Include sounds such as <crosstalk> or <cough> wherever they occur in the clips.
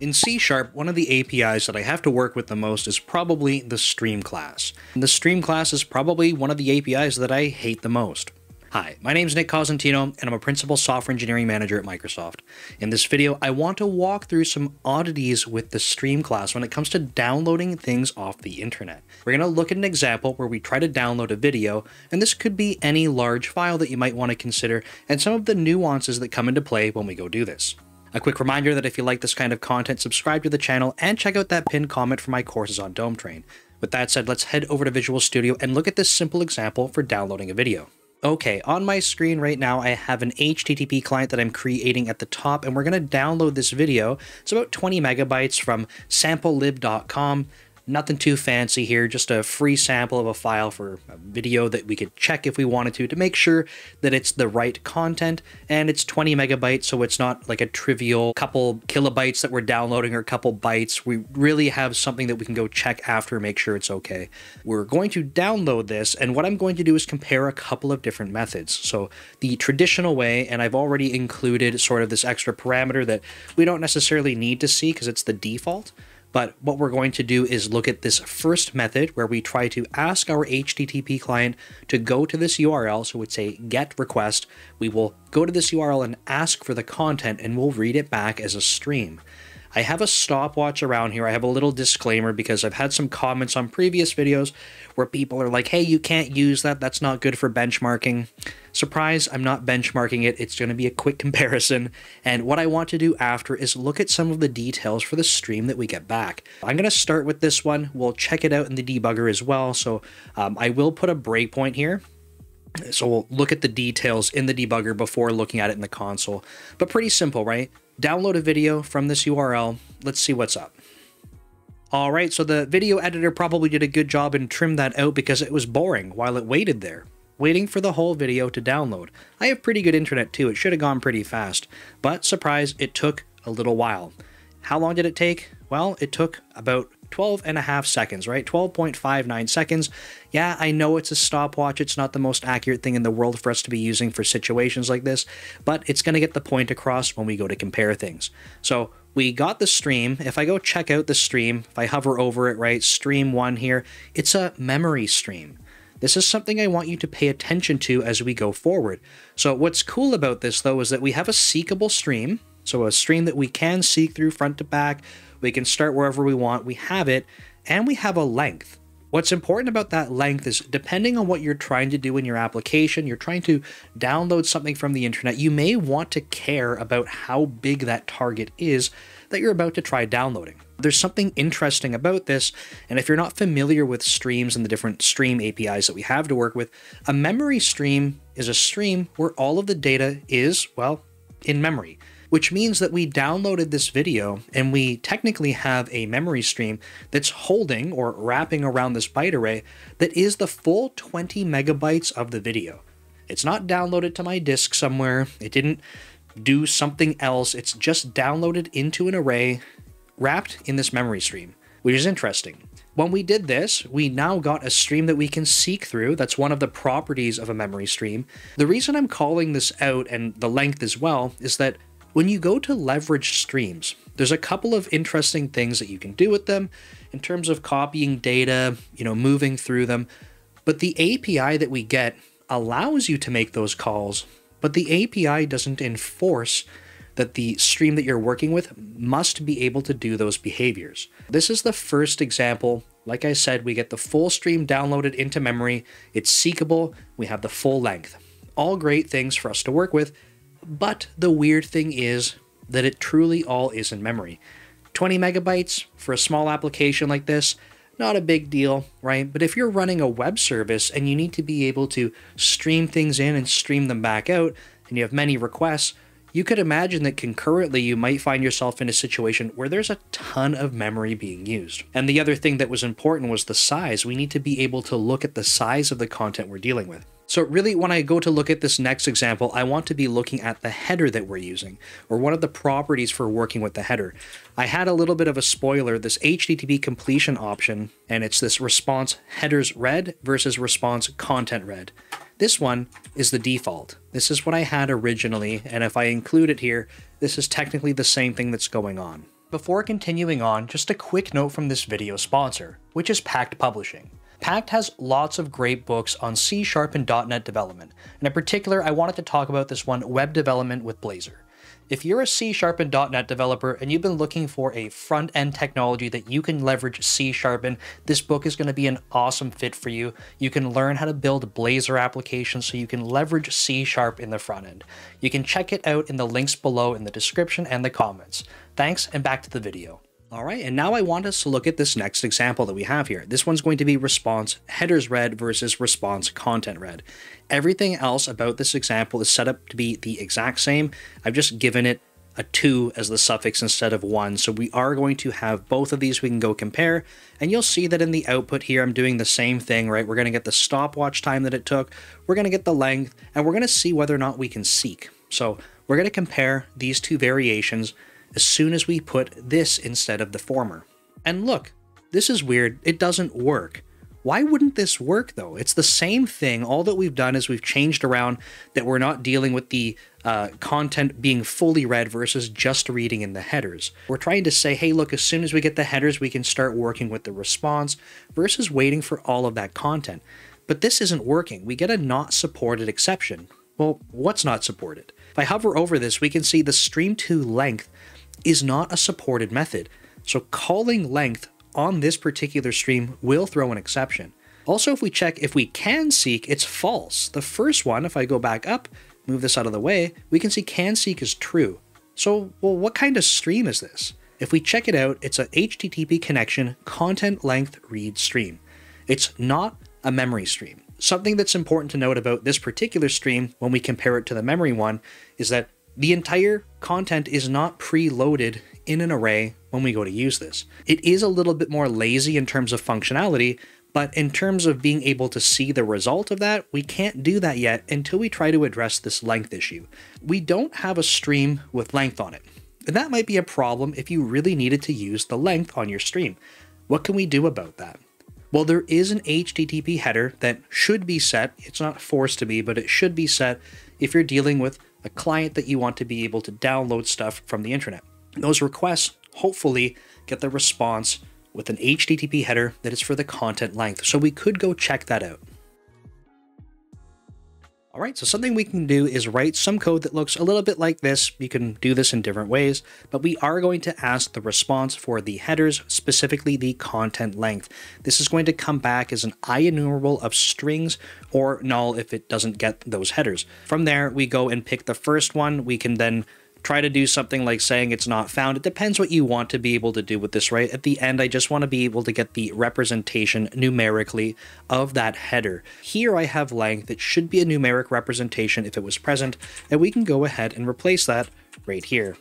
In C Sharp, one of the APIs that I have to work with the most is probably the stream class. And the stream class is probably one of the APIs that I hate the most. Hi, my name is Nick Cosentino, and I'm a Principal Software Engineering Manager at Microsoft. In this video, I want to walk through some oddities with the stream class when it comes to downloading things off the internet. We're going to look at an example where we try to download a video, and this could be any large file that you might want to consider, and some of the nuances that come into play when we go do this. A quick reminder that if you like this kind of content, subscribe to the channel and check out that pinned comment for my courses on Dometrain. With that said, let's head over to Visual Studio and look at this simple example for downloading a video. Okay, on my screen right now, I have an HTTP client that I'm creating at the top, and we're going to download this video. It's about 20 megabytes from samplelib.com. Nothing too fancy here, just a free sample of a file for a video that we could check if we wanted to to make sure that it's the right content. And it's 20 megabytes, so it's not like a trivial couple kilobytes that we're downloading or a couple bytes. We really have something that we can go check after make sure it's okay. We're going to download this, and what I'm going to do is compare a couple of different methods. So the traditional way, and I've already included sort of this extra parameter that we don't necessarily need to see because it's the default. But what we're going to do is look at this first method where we try to ask our HTTP client to go to this URL. So it's a get request. We will go to this URL and ask for the content and we'll read it back as a stream. I have a stopwatch around here. I have a little disclaimer because I've had some comments on previous videos where people are like, hey, you can't use that. That's not good for benchmarking. Surprise, I'm not benchmarking it. It's going to be a quick <laughs> comparison. And what I want to do after is look at some of the details for the stream that we get back. I'm going to start with this one. We'll check it out in the debugger as well. So um, I will put a breakpoint here. So we'll look at the details in the debugger before looking at it in the console. But pretty simple, right? Download a video from this URL. Let's see what's up. All right, so the video editor probably did a good job and trimmed that out because it was boring while it waited there, waiting for the whole video to download. I have pretty good internet too, it should have gone pretty fast, but surprise, it took a little while. How long did it take? Well, it took about 12 and a half seconds, right? 12.59 seconds. Yeah, I know it's a stopwatch. It's not the most accurate thing in the world for us to be using for situations like this, but it's going to get the point across when we go to compare things. So we got the stream. If I go check out the stream, if I hover over it, right, stream one here, it's a memory stream. This is something I want you to pay attention to as we go forward. So what's cool about this though is that we have a seekable stream, so a stream that we can seek through front to back. We can start wherever we want. We have it, and we have a length. What's important about that length is depending on what you're trying to do in your application, you're trying to download something from the internet, you may want to care about how big that target is that you're about to try downloading. There's something interesting about this, and if you're not familiar with streams and the different stream APIs that we have to work with, a memory stream is a stream where all of the data is, well, in memory which means that we downloaded this video and we technically have a memory stream that's holding or wrapping around this byte array that is the full 20 megabytes of the video. It's not downloaded to my disk somewhere. It didn't do something else. It's just downloaded into an array wrapped in this memory stream, which is interesting. When we did this, we now got a stream that we can seek through. That's one of the properties of a memory stream. The reason I'm calling this out and the length as well is that when you go to leverage streams, there's a couple of interesting things that you can do with them in terms of copying data, you know, moving through them. But the API that we get allows you to make those calls, but the API doesn't enforce that the stream that you're working with must be able to do those behaviors. This is the first example. Like I said, we get the full stream downloaded into memory. It's seekable. We have the full length. All great things for us to work with, but the weird thing is that it truly all is in memory. 20 megabytes for a small application like this, not a big deal, right? But if you're running a web service and you need to be able to stream things in and stream them back out, and you have many requests, you could imagine that concurrently you might find yourself in a situation where there's a ton of memory being used. And the other thing that was important was the size. We need to be able to look at the size of the content we're dealing with. So really, when I go to look at this next example, I want to be looking at the header that we're using, or one of the properties for working with the header. I had a little bit of a spoiler, this HTTP completion option, and it's this response headers read versus response content read. This one is the default. This is what I had originally, and if I include it here, this is technically the same thing that's going on. Before continuing on, just a quick note from this video sponsor, which is Packt Publishing. Packt has lots of great books on C Sharp and .NET development, and in particular, I wanted to talk about this one, Web Development with Blazor. If you're a C Sharp and .NET developer and you've been looking for a front-end technology that you can leverage C Sharp in, this book is going to be an awesome fit for you. You can learn how to build Blazor applications so you can leverage C Sharp in the front end. You can check it out in the links below in the description and the comments. Thanks, and back to the video. All right, and now I want us to look at this next example that we have here. This one's going to be response headers read versus response content read. Everything else about this example is set up to be the exact same. I've just given it a 2 as the suffix instead of 1. So we are going to have both of these we can go compare. And you'll see that in the output here, I'm doing the same thing, right? We're going to get the stopwatch time that it took. We're going to get the length, and we're going to see whether or not we can seek. So we're going to compare these two variations as soon as we put this instead of the former. And look, this is weird. It doesn't work. Why wouldn't this work though? It's the same thing. All that we've done is we've changed around that we're not dealing with the uh, content being fully read versus just reading in the headers. We're trying to say, hey, look, as soon as we get the headers, we can start working with the response versus waiting for all of that content. But this isn't working. We get a not supported exception. Well, what's not supported? If I hover over this, we can see the stream to length is not a supported method. So calling length on this particular stream will throw an exception. Also, if we check if we can seek, it's false. The first one, if I go back up, move this out of the way, we can see can seek is true. So, well, what kind of stream is this? If we check it out, it's a HTTP connection content length read stream. It's not a memory stream. Something that's important to note about this particular stream when we compare it to the memory one is that the entire content is not preloaded in an array when we go to use this. It is a little bit more lazy in terms of functionality, but in terms of being able to see the result of that, we can't do that yet until we try to address this length issue. We don't have a stream with length on it. And that might be a problem if you really needed to use the length on your stream. What can we do about that? Well, there is an HTTP header that should be set. It's not forced to be, but it should be set if you're dealing with a client that you want to be able to download stuff from the internet. Those requests hopefully get the response with an HTTP header that is for the content length. So we could go check that out. All right, so something we can do is write some code that looks a little bit like this. You can do this in different ways, but we are going to ask the response for the headers, specifically the content length. This is going to come back as an IEnumerable of strings or null if it doesn't get those headers. From there, we go and pick the first one. We can then try to do something like saying it's not found. It depends what you want to be able to do with this, right? At the end, I just want to be able to get the representation numerically of that header. Here I have length. It should be a numeric representation if it was present, and we can go ahead and replace that right here.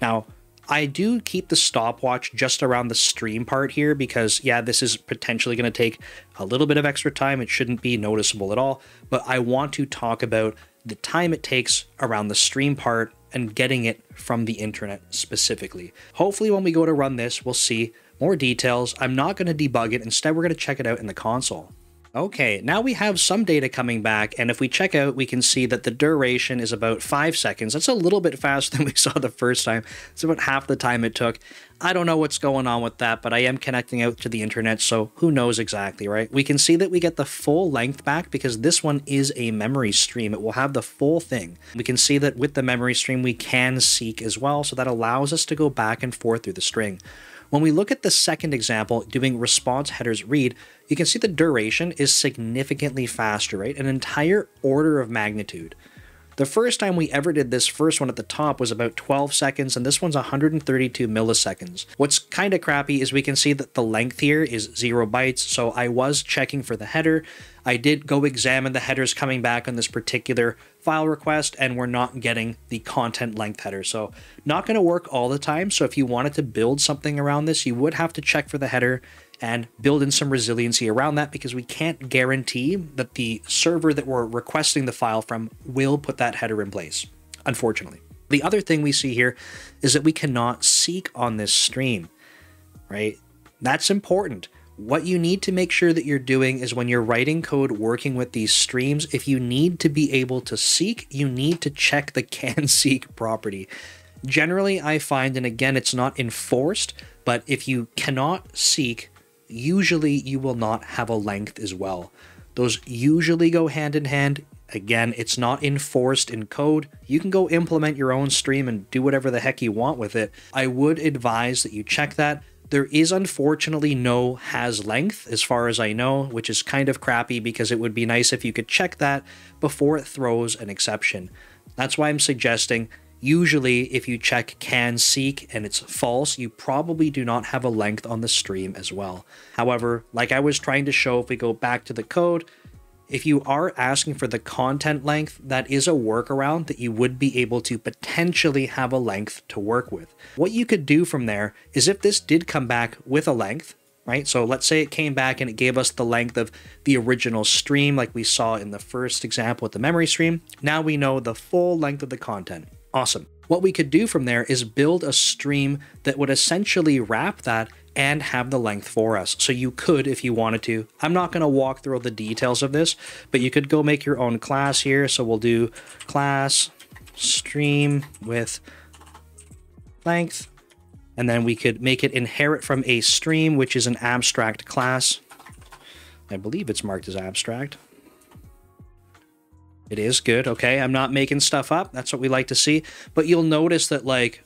Now, I do keep the stopwatch just around the stream part here because, yeah, this is potentially going to take a little bit of extra time. It shouldn't be noticeable at all, but I want to talk about the time it takes around the stream part and getting it from the internet specifically. Hopefully when we go to run this, we'll see more details. I'm not going to debug it. Instead, we're going to check it out in the console. Okay, now we have some data coming back, and if we check out, we can see that the duration is about 5 seconds. That's a little bit faster <laughs> than we saw the first time. It's about half the time it took. I don't know what's going on with that, but I am connecting out to the internet, so who knows exactly, right? We can see that we get the full length back because this one is a memory stream. It will have the full thing. We can see that with the memory stream, we can seek as well, so that allows us to go back and forth through the string. When we look at the second example, doing response headers read, you can see the duration is significantly faster, right? An entire order of magnitude. The first time we ever did this first one at the top was about 12 seconds, and this one's 132 milliseconds. What's kind of crappy is we can see that the length here is 0 bytes, so I was checking for the header. I did go examine the headers coming back on this particular file request, and we're not getting the content length header. So not going to work all the time, so if you wanted to build something around this, you would have to check for the header and build in some resiliency around that because we can't guarantee that the server that we're requesting the file from will put that header in place, unfortunately. The other thing we see here is that we cannot seek on this stream, right? That's important. What you need to make sure that you're doing is when you're writing code working with these streams, if you need to be able to seek, you need to check the <laughs> can seek property. Generally, I find, and again, it's not enforced, but if you cannot seek, usually you will not have a length as well. Those usually go hand in hand. Again, it's not enforced in code. You can go implement your own stream and do whatever the heck you want with it. I would advise that you check that. There is unfortunately no has length as far as I know, which is kind of crappy because it would be nice if you could check that before it throws an exception. That's why I'm suggesting usually if you check can seek and it's false, you probably do not have a length on the stream as well. However, like I was trying to show, if we go back to the code, if you are asking for the content length, that is a workaround that you would be able to potentially have a length to work with. What you could do from there is if this did come back with a length, right? So let's say it came back and it gave us the length of the original stream like we saw in the first example with the memory stream. Now we know the full length of the content. Awesome. What we could do from there is build a stream that would essentially wrap that and have the length for us. So you could, if you wanted to, I'm not going to walk through all the details of this, but you could go make your own class here. So we'll do class stream with length, and then we could make it inherit from a stream, which is an abstract class. I believe it's marked as abstract. It is good, okay? I'm not making stuff up. That's what we like to see. But you'll notice that, like,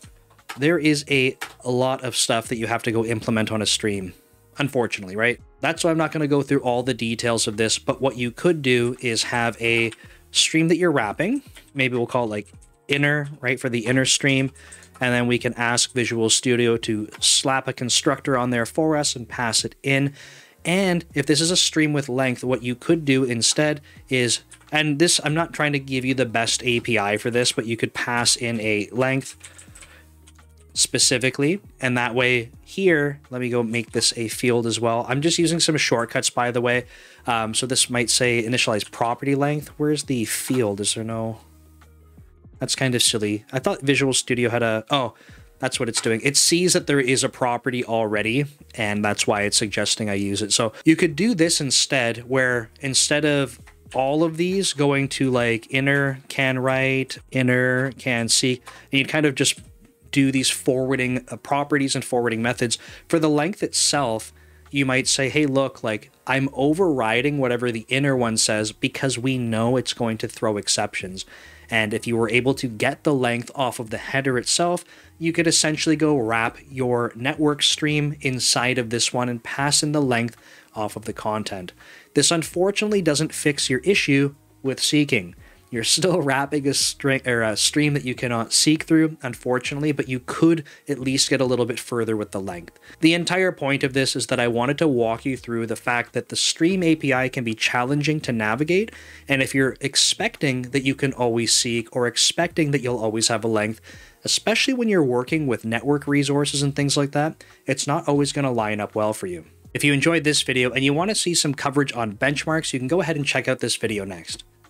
there is a, a lot of stuff that you have to go implement on a stream, unfortunately, right? That's why I'm not going to go through all the details of this, but what you could do is have a stream that you're wrapping. Maybe we'll call it like inner, right, for the inner stream. And then we can ask Visual Studio to slap a constructor on there for us and pass it in. And if this is a stream with length, what you could do instead is, and this, I'm not trying to give you the best API for this, but you could pass in a length specifically. And that way here, let me go make this a field as well. I'm just using some shortcuts, by the way. Um, so this might say initialize property length. Where's the field? Is there no... That's kind of silly. I thought Visual Studio had a... Oh, that's what it's doing. It sees that there is a property already, and that's why it's suggesting I use it. So you could do this instead, where instead of all of these going to like inner can write, inner can seek, and you'd kind of just do these forwarding uh, properties and forwarding methods. For the length itself, you might say, hey, look, like I'm overriding whatever the inner one says because we know it's going to throw exceptions. And if you were able to get the length off of the header itself, you could essentially go wrap your network stream inside of this one and pass in the length off of the content. This unfortunately doesn't fix your issue with seeking. You're still wrapping a string or a stream that you cannot seek through, unfortunately, but you could at least get a little bit further with the length. The entire point of this is that I wanted to walk you through the fact that the stream API can be challenging to navigate, and if you're expecting that you can always seek or expecting that you'll always have a length, especially when you're working with network resources and things like that, it's not always going to line up well for you. If you enjoyed this video and you want to see some coverage on benchmarks, you can go ahead and check out this video next.